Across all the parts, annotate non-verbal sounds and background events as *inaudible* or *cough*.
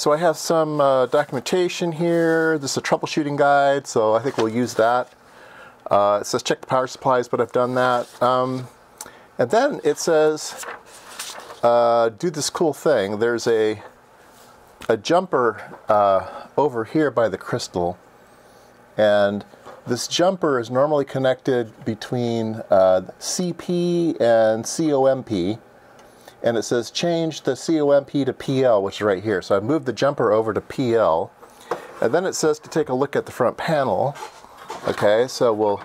So I have some uh, documentation here. This is a troubleshooting guide, so I think we'll use that. Uh, it says check the power supplies, but I've done that. Um, and then it says uh, do this cool thing. There's a a jumper uh, over here by the crystal, and this jumper is normally connected between uh, CP and COMP, and it says change the COMP to PL, which is right here. So I moved the jumper over to PL, and then it says to take a look at the front panel. Okay, so we'll,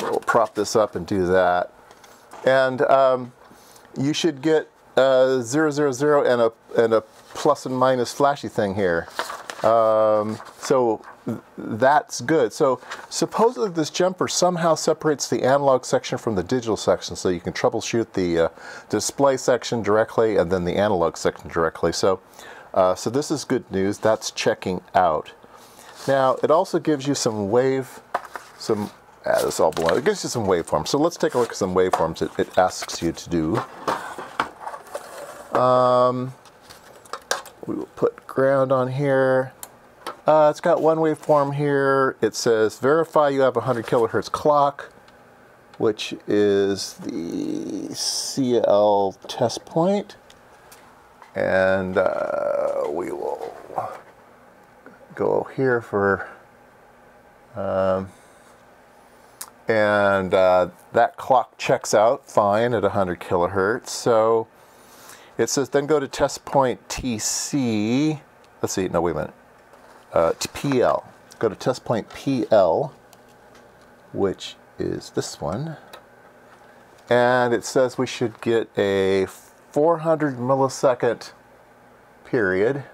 we'll prop this up and do that. And um, you should get uh, 000 and a, and a plus and minus flashy thing here. Um, so that's good. So supposedly this jumper somehow separates the analog section from the digital section so you can troubleshoot the uh, display section directly and then the analog section directly. So, uh, so this is good news. That's checking out. Now it also gives you some wave, some, ah, this all belongs, it gives you some waveforms. So let's take a look at some waveforms it, it asks you to do. Um, we will put ground on here. Uh, it's got one waveform here. It says verify you have a 100 kilohertz clock, which is the CL test point. And uh, we will go here for, um, and uh, that clock checks out fine at 100 kilohertz. So it says then go to test point TC. Let's see, no, wait a minute uh, to PL. Go to test point PL, which is this one. And it says we should get a 400 millisecond period.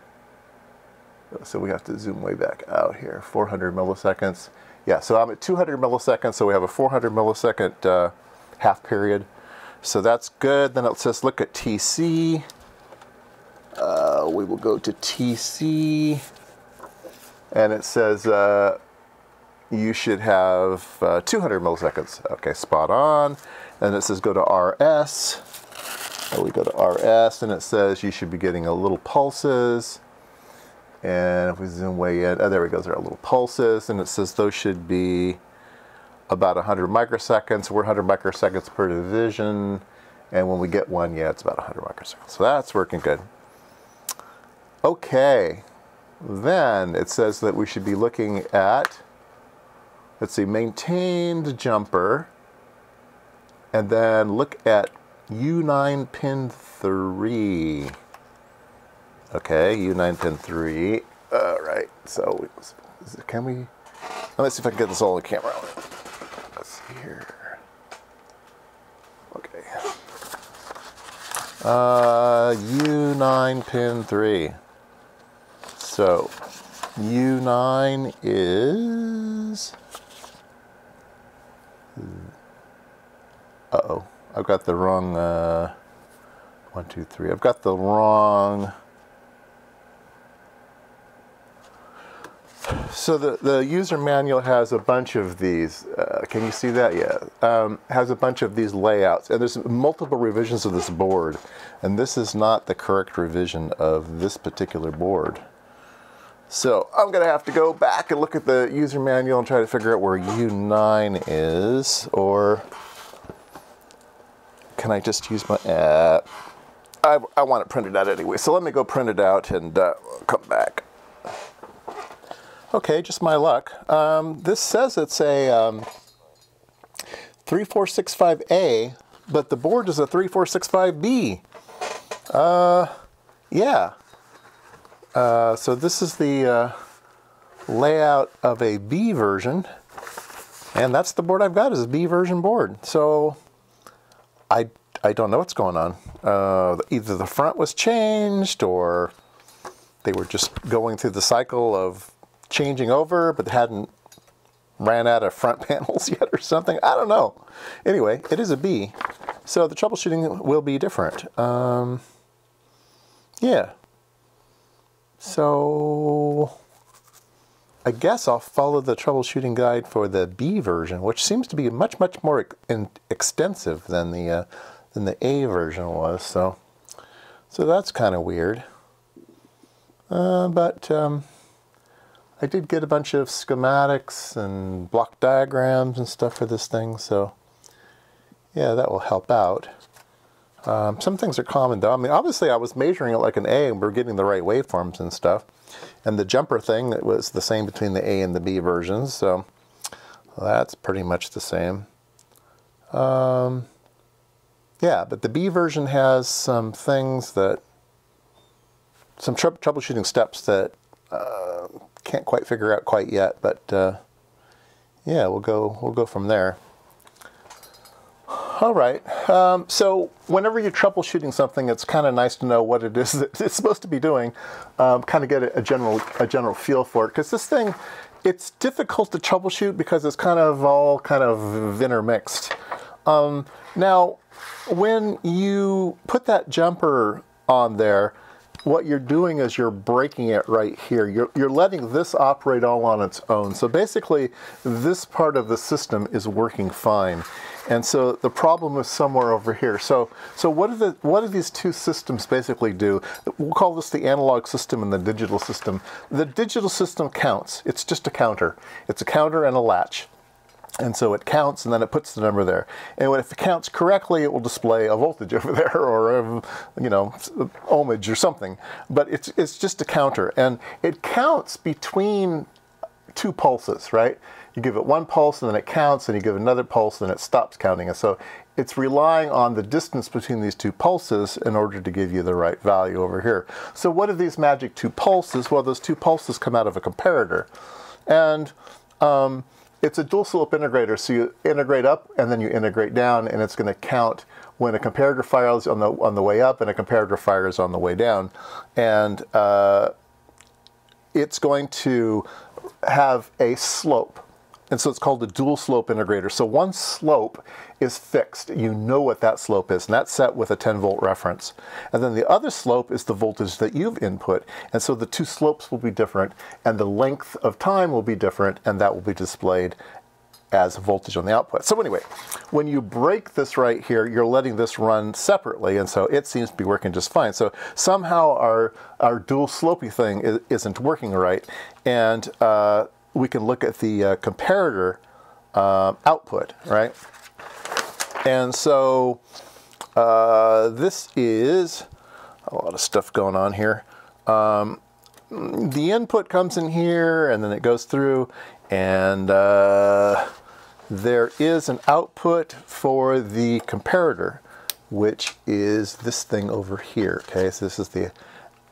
So we have to zoom way back out here. 400 milliseconds. Yeah, so I'm at 200 milliseconds, so we have a 400 millisecond uh, half period. So that's good. Then it says look at TC. Uh, we will go to TC and it says uh, you should have uh, 200 milliseconds. Okay, spot on. And it says go to RS. So we go to RS and it says you should be getting a little pulses. And if we zoom way in, oh, there we go, there are little pulses. And it says those should be about 100 microseconds. We're 100 microseconds per division. And when we get one, yeah, it's about 100 microseconds. So that's working good. Okay. Then it says that we should be looking at, let's see, maintained jumper, and then look at U9 pin 3. Okay, U9 pin 3. All right, so can we, let's see if I can get this all on the camera. Let's see here. Okay. Uh, U9 pin 3. So U9 is, uh-oh, I've got the wrong, uh, one, two, three, I've got the wrong, so the, the user manual has a bunch of these. Uh, can you see that? Yeah. Um, has a bunch of these layouts. And there's multiple revisions of this board. And this is not the correct revision of this particular board. So I'm to have to go back and look at the user manual and try to figure out where U9 is, or can I just use my, uh, I, I want it printed out anyway, so let me go print it out and uh, come back. Okay, just my luck. Um, this says it's a um, 3465A, but the board is a 3465B. Uh, yeah, uh, so this is the uh, layout of a B version, and that's the board I've got is a B version board. So I, I don't know what's going on. Uh, either the front was changed or they were just going through the cycle of changing over, but hadn't ran out of front *laughs* panels yet or something. I don't know. Anyway, it is a B, so the troubleshooting will be different. Um, yeah. So I guess I'll follow the troubleshooting guide for the B version, which seems to be much, much more extensive than the uh, than the A version was. So, so that's kind of weird. Uh, but um, I did get a bunch of schematics and block diagrams and stuff for this thing, so yeah, that will help out. Um, some things are common though. I mean, obviously I was measuring it like an A and we're getting the right waveforms and stuff. And the jumper thing, that was the same between the A and the B versions, so that's pretty much the same. Um, yeah, but the B version has some things that, some tr troubleshooting steps that uh, can't quite figure out quite yet, but uh, yeah, we'll go, we'll go from there. All right. Um, so whenever you're troubleshooting something, it's kind of nice to know what it is *laughs* that it's supposed to be doing. Um, kind of get a, a, general a general feel for it because this thing, it's difficult to troubleshoot because it's kind of all kind of intermixed. Um, now, when you put that jumper on there, what you're doing is you're breaking it right here. You're, you're letting this operate all on its own. So basically, this part of the system is working fine. And so the problem is somewhere over here. So, so what, do the, what do these two systems basically do? We'll call this the analog system and the digital system. The digital system counts. It's just a counter. It's a counter and a latch. And so it counts and then it puts the number there. And if it counts correctly, it will display a voltage *laughs* over there or, a, you know, ohmage or something. But it's, it's just a counter. And it counts between two pulses, right? You give it one pulse and then it counts, and you give another pulse and it stops counting. And so it's relying on the distance between these two pulses in order to give you the right value over here. So what are these magic two pulses? Well, those two pulses come out of a comparator. And um, it's a dual slope integrator, so you integrate up and then you integrate down, and it's going to count when a comparator fires on the on the way up and a comparator fires on the way down, and uh, it's going to have a slope. And so it's called a dual slope integrator. So one slope is fixed. You know what that slope is, and that's set with a 10 volt reference. And then the other slope is the voltage that you've input. And so the two slopes will be different, and the length of time will be different, and that will be displayed as voltage on the output. So anyway, when you break this right here, you're letting this run separately, and so it seems to be working just fine. So somehow our, our dual slopey thing is, not working right, and uh, we can look at the uh, comparator uh, output, right? And so uh, this is a lot of stuff going on here. Um, the input comes in here and then it goes through and uh, there is an output for the comparator which is this thing over here okay so this is the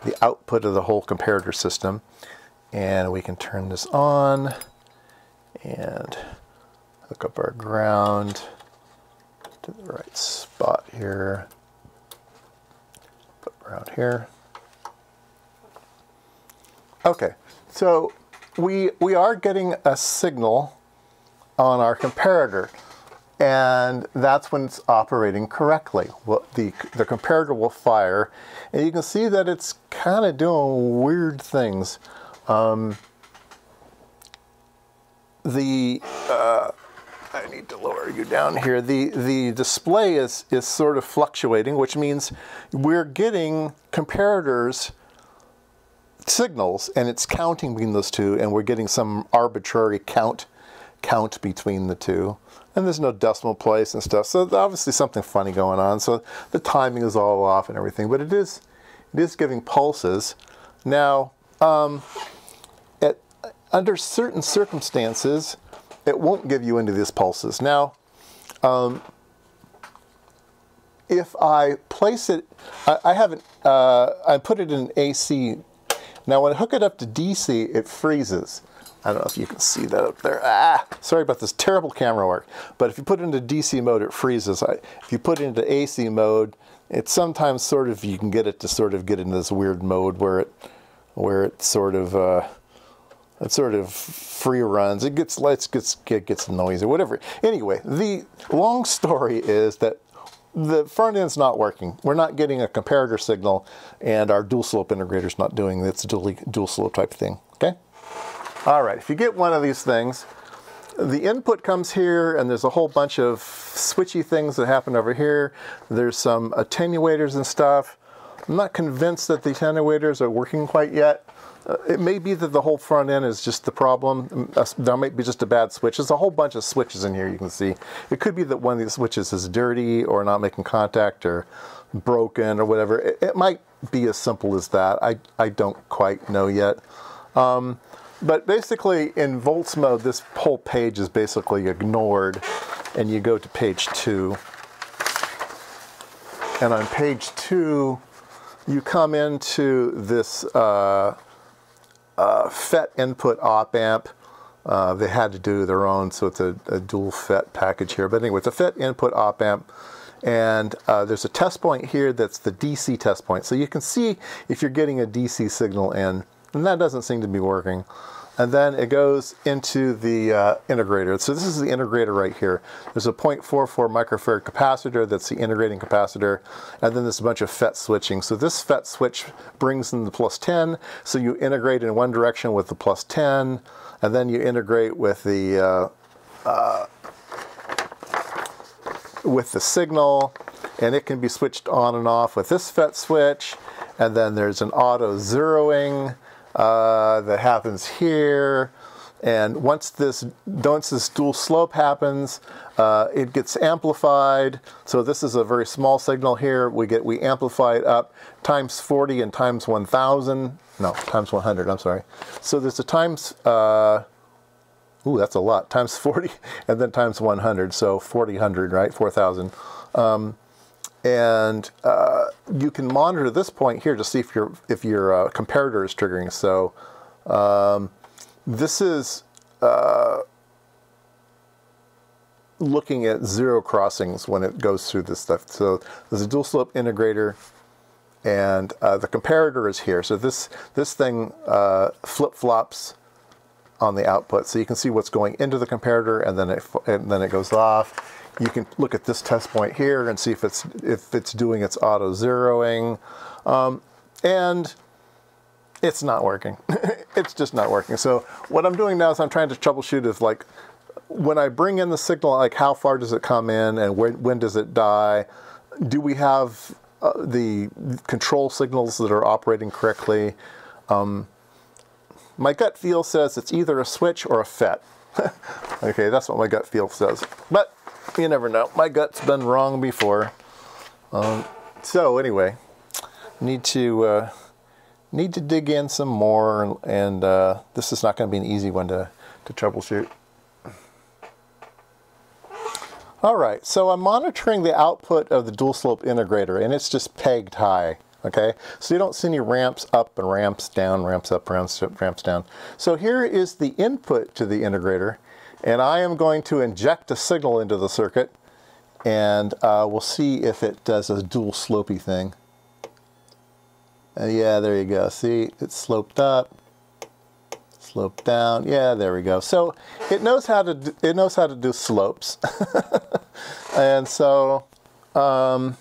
the output of the whole comparator system and we can turn this on and hook up our ground to the right spot here. Put around here. Okay, so we, we are getting a signal on our comparator and that's when it's operating correctly. Well, the, the comparator will fire and you can see that it's kind of doing weird things. Um, the uh, I need to lower you down here. The the display is is sort of fluctuating, which means we're getting comparators signals and it's counting between those two and we're getting some arbitrary count count between the two. And there's no decimal place and stuff. So obviously something funny going on. So the timing is all off and everything but it is it is giving pulses. Now um, under certain circumstances, it won't give you into these pulses. Now, um, if I place it, I, I haven't, uh, I put it in AC. Now when I hook it up to DC, it freezes. I don't know if you can see that up there. Ah, sorry about this terrible camera work. But if you put it into DC mode, it freezes. I, if you put it into AC mode, it's sometimes sort of, you can get it to sort of get into this weird mode where it where it sort of uh, it sort of free runs. It gets it gets it gets noisy, whatever. Anyway, the long story is that the front end's not working. We're not getting a comparator signal, and our dual slope integrator's not doing its dual dual slope type thing. Okay. All right. If you get one of these things, the input comes here, and there's a whole bunch of switchy things that happen over here. There's some attenuators and stuff. I'm not convinced that the attenuators are working quite yet. Uh, it may be that the whole front end is just the problem. Uh, there might be just a bad switch. There's a whole bunch of switches in here you can see. It could be that one of these switches is dirty or not making contact or broken or whatever. It, it might be as simple as that. I, I don't quite know yet. Um, but basically in volts mode, this whole page is basically ignored and you go to page two. And on page two, you come into this uh, uh, FET input op amp. Uh, they had to do their own, so it's a, a, dual FET package here. But anyway, it's a FET input op amp. And uh, there's a test point here that's the DC test point. So you can see if you're getting a DC signal in, and that doesn't seem to be working and then it goes into the uh, integrator. So this is the integrator right here. There's a 0.44 microfarad capacitor, that's the integrating capacitor, and then there's a bunch of FET switching. So this FET switch brings in the plus 10, so you integrate in one direction with the plus 10, and then you integrate with the uh, uh, with the signal, and it can be switched on and off with this FET switch, and then there's an auto zeroing, uh, that happens here. And once this, once this dual slope happens, uh, it gets amplified. So this is a very small signal here. We get, we amplify it up times 40 and times 1000. No, times 100, I'm sorry. So there's a times, uh, ooh, that's a lot, times 40 *laughs* and then times 100. So 40, 100, right, 4,000. Um, and uh, you can monitor this point here to see if your if your uh, comparator is triggering. So um, this is uh, looking at zero crossings when it goes through this stuff. So there's a dual slope integrator, and uh, the comparator is here. So this this thing uh, flip flops on the output, so you can see what's going into the comparator, and then it and then it goes off you can look at this test point here and see if it's if it's doing its auto zeroing. Um, and it's not working. *laughs* it's just not working. So what I'm doing now is I'm trying to troubleshoot is like when I bring in the signal, like how far does it come in and when, when does it die? Do we have uh, the control signals that are operating correctly? Um, my gut feel says it's either a switch or a FET. *laughs* okay, that's what my gut feel says. But you never know. My gut's been wrong before. Um, so anyway, need to uh, need to dig in some more, and uh, this is not going to be an easy one to, to troubleshoot. All right, so I'm monitoring the output of the dual slope integrator, and it's just pegged high. Okay, so you don't see any ramps up and ramps down, ramps up, ramps ramps down. So here is the input to the integrator, and I am going to inject a signal into the circuit and uh, we'll see if it does a dual slopey thing. Uh, yeah, there you go. See, it's sloped up, sloped down. Yeah, there we go. So it knows how to do, it knows how to do slopes. *laughs* and so um,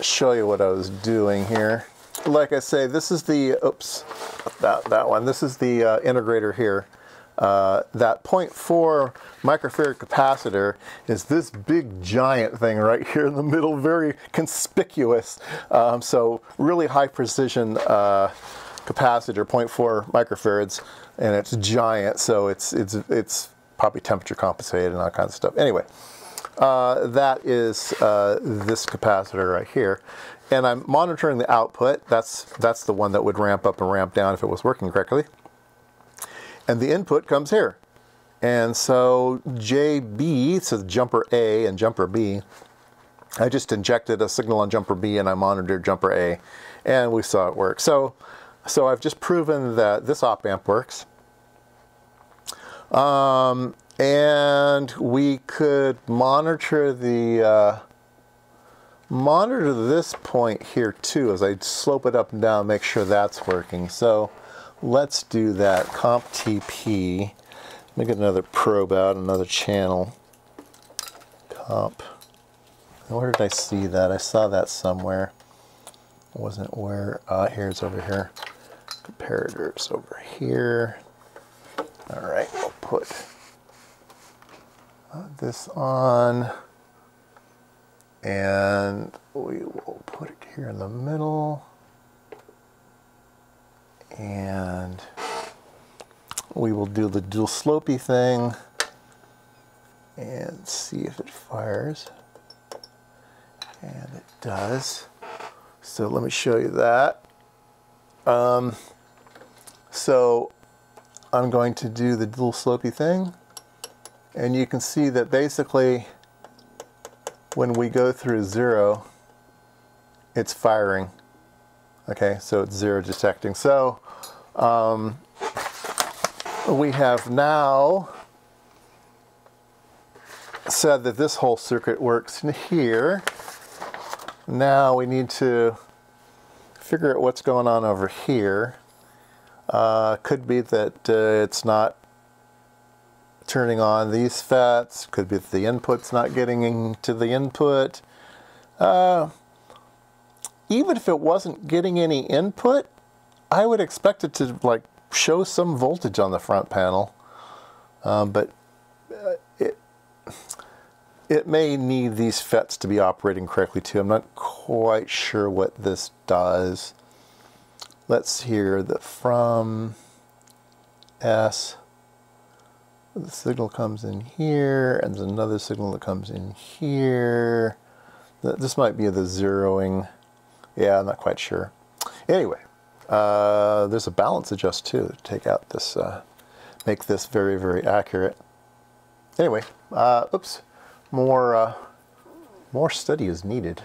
show you what I was doing here. Like I say, this is the oops, that that one. This is the uh, integrator here. Uh, that 0.4 microfarad capacitor is this big giant thing right here in the middle, very conspicuous. Um, so really high precision uh, capacitor, 0.4 microfarads, and it's giant, so it's, it's, it's probably temperature compensated and all kinds of stuff. Anyway, uh, that is uh, this capacitor right here. And I'm monitoring the output. That's, that's the one that would ramp up and ramp down if it was working correctly and the input comes here. And so JB, so jumper A and jumper B, I just injected a signal on jumper B and I monitored jumper A and we saw it work. So, so I've just proven that this op amp works. Um, and we could monitor the uh, monitor this point here too as I slope it up and down make sure that's working so let's do that. Comp TP. Let me get another probe out, another channel. Comp. Where did I see that? I saw that somewhere. Wasn't where? Uh, here's over here. Comparators over here. All right, we'll put this on. And we will put it here in the middle And we will do the dual slopey thing and see if it fires. And it does. So let me show you that. Um, so I'm going to do the dual slopey thing. And you can see that basically when we go through zero, it's firing. Okay, so it's zero detecting. So um, we have now said that this whole circuit works in here. Now we need to figure out what's going on over here. Uh, could be that uh, it's not turning on these FETs. Could be that the input's not getting into the input. Uh, even if it wasn't getting any input, I would expect it to like show some voltage on the front panel. Um, but uh, it it may need these FETs to be operating correctly too. I'm not quite sure what this does. Let's hear that from S, the signal comes in here, and there's another signal that comes in here. This might be the zeroing. Yeah, I'm not quite sure. Anyway, uh, there's a balance adjust too to take out this, uh, make this very, very accurate. Anyway, uh, oops, more, uh, more study is needed.